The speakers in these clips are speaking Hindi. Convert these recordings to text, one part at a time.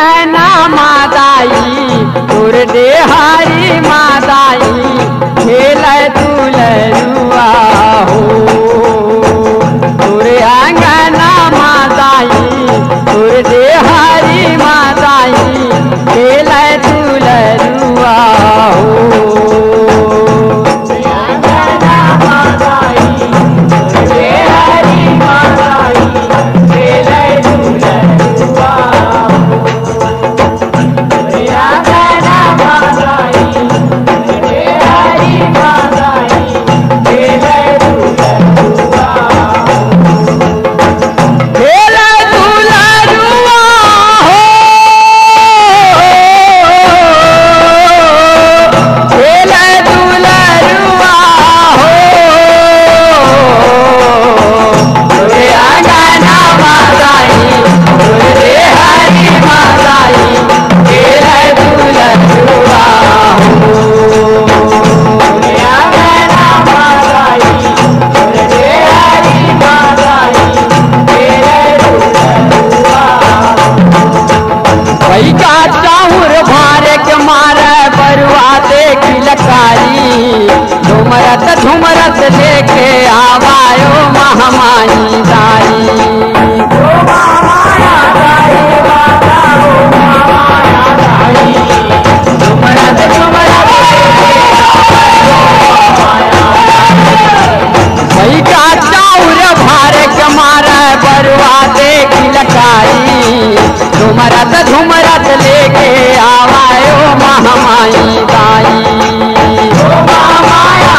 नैना मादाई तोर देहारी मादाई खेल तुलरुआ हो। तोरे आंगा झुमरत लेके आवायो महामाई दाई माया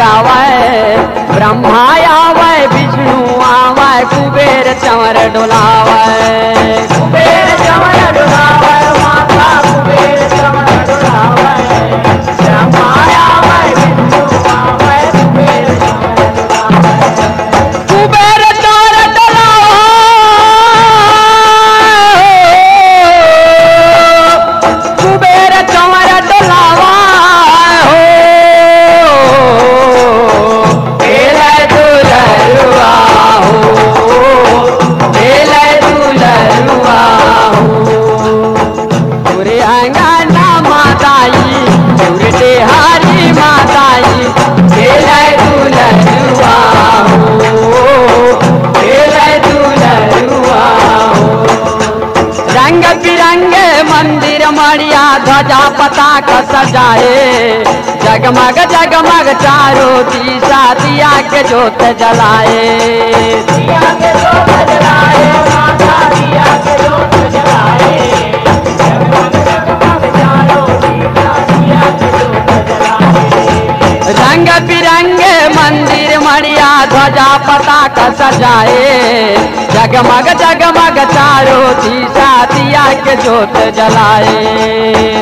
गावे ब्रह्मा आवे विष्णु आवे कुबेर चमर डोलावे कुबेर चमर डोलावे माता कुबेर चमर डोलावे रंग बिरंगे मंदिर मरिया ध्वजा पताक सजाए। जगमग जगमग चारों दिशा दिया के जोत जलाए। दिया के जोत जलाए। जाए। जगमग जगमग चारों दिशा दिया के जोत जलाए।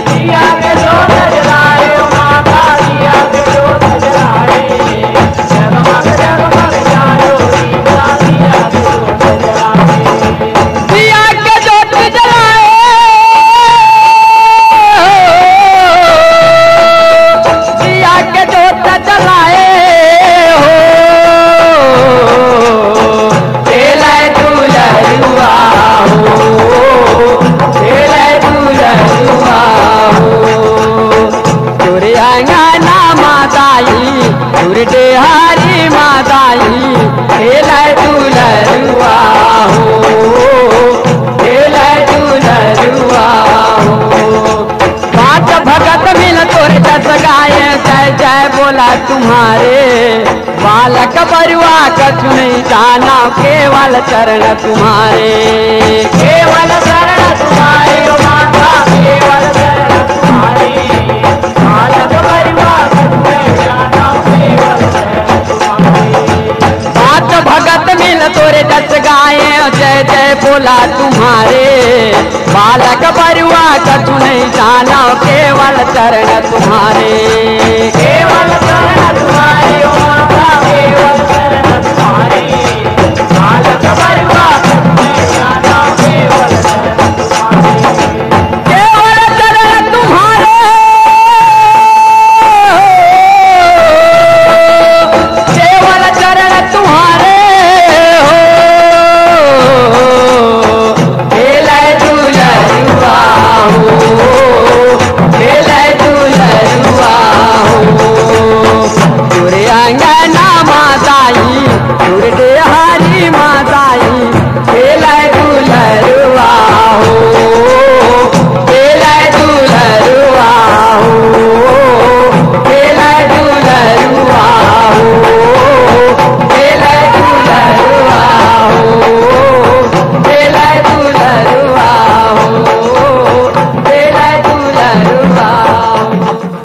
दिया के जोत जलाए, माता दिया के जोत जलाए। नैना मादाई दुर्डे हरी मादाई खेल दुलरुआ हो, खेल दुलरुआ हो। बात भगत मिल तोरे जस गाय जय जय बोला तुम्हारे। बालक बरुआ कछु नहीं जाना, केवल चरण तुम्हारे। केवल चरण तुम्हारे। तुम्हारे बालक बरुआ कछु नहीं जाना केवल चरण तुम्हारे।